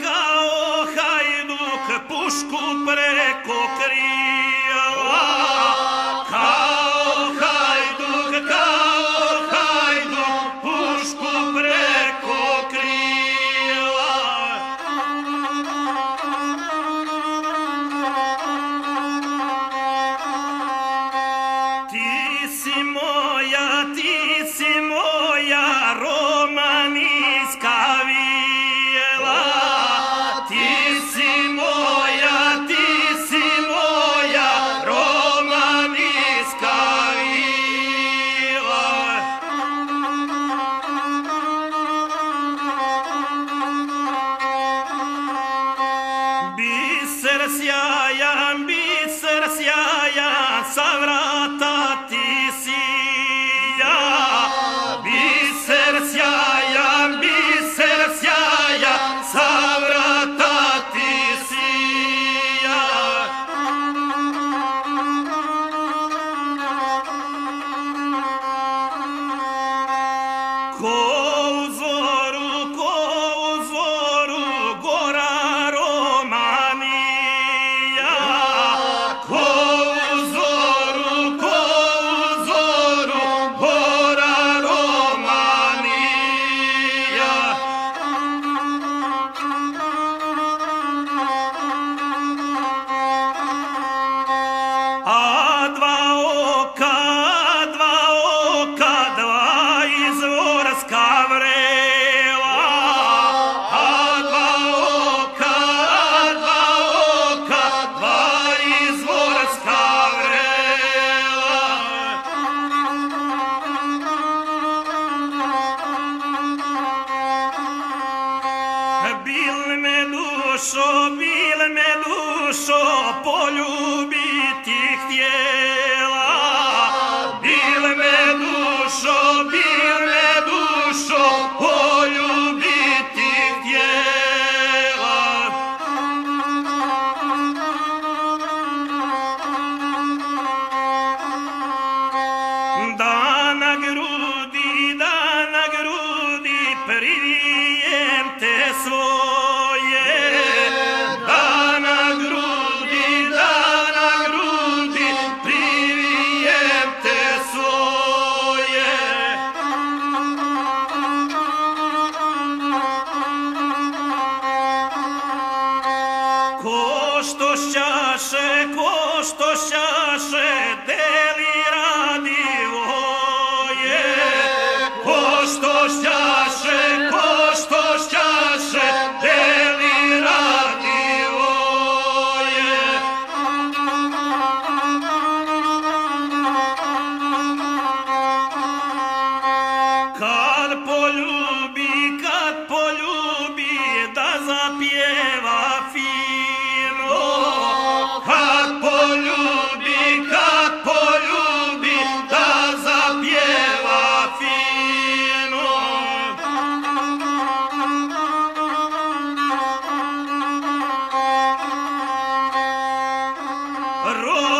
Kao hajduk, pušku preko krila. Kao hajduk, kao hajduk, pušku preko krila. Ti si moja, ti Sırasiyaya bir sırasiyaya savrata tisiya bir sırasiyaya bir sırasiyaya savrata tisiya Ko dušo, bil me dušo, poljubiti htjela. Bil me dušo, bil me dušo, poljubiti htjela. Da na grudi, da na grudi privijem te svoj. Κωστοσιά, σε Κωστοσιά, Roma!